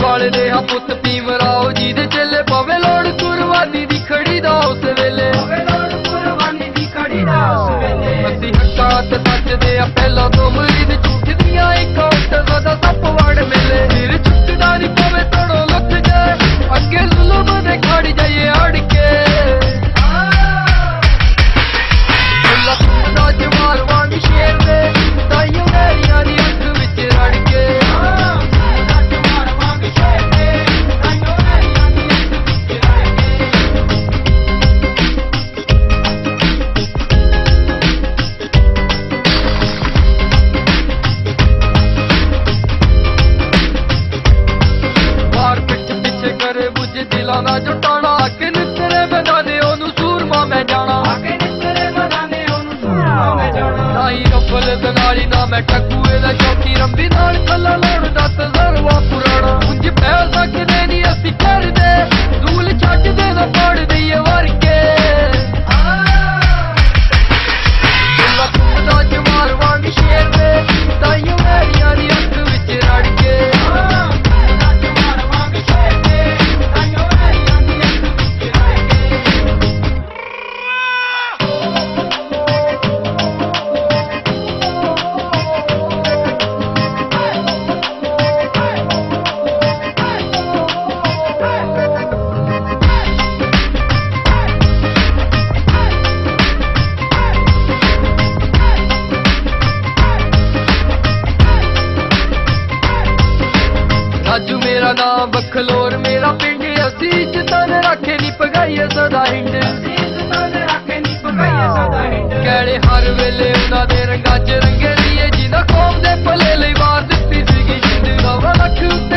ਵਾਲੇ ਦੇ ਹਾਂ ਪੁੱਤ ਭੀਮ ਰਾਓ ਜੀ ਦੇ ਚੱਲੇ ਪਵੇ ਲੋੜ ਕੁਰਬਾਨੀ ਦੀ ਖੜੀ ਦਾ ਉਸ ਵੇਲੇ। ਅਸੀਂ ਹੱਕਾਂ ਤੇ ਸੱਚ ਦੇ ਆ ਪਹਿਲਾਂ ਤੋਂ ਦਿਲਾਂ ਦਾ ਜੁਟਾਣਾ। ਕਿ ਨਿਤਰੇ ਮੈਦਾਨੇ ਉਹਨੂੰ ਸੂਰਮਾ ਮੈਂ ਜਾਣਾ। ਨਾਈ ਰਫਲ ਦੇ ਨਾਲੀ ਨਾ ਮੈਂ ਟਕੂਏ ਦਾ ਚੌਕੀ। ਰੰਬੀ ਨਾਲ ਕੱਲਾ ਲਾਉਣ ਦਾ ਤਜ਼ਰਵਾ ਪੁਰਾਣਾ। ਉਂਝ ਪੈ ਸਕਦੇ ਮੇਰਾ ਨਾਮ ਬਖਲੋਰ ਮੇਰਾ ਪਿੰਡ ਅਸੀਂ ਜਿਤਨ ਰੱਖੇ ਨੀ ਪਗਾਈਏ ਸਦਾ ਹਿੰਡ। ਕਹੜੇ ਹਰ ਵੇਲੇ ਉਹਨਾਂ ਦੇ ਰੰਗਾ ਚ ਰੰਗੇ ਦੀਏ ਜਿਹਦਾ ਕੌਮ ਦੇ ਭਲੇ ਲਈ ਵਾਰ ਦਿੱਤੀ ਸੀਗੀ ਜਿੰਦ। ਦਾ ਵਲਖ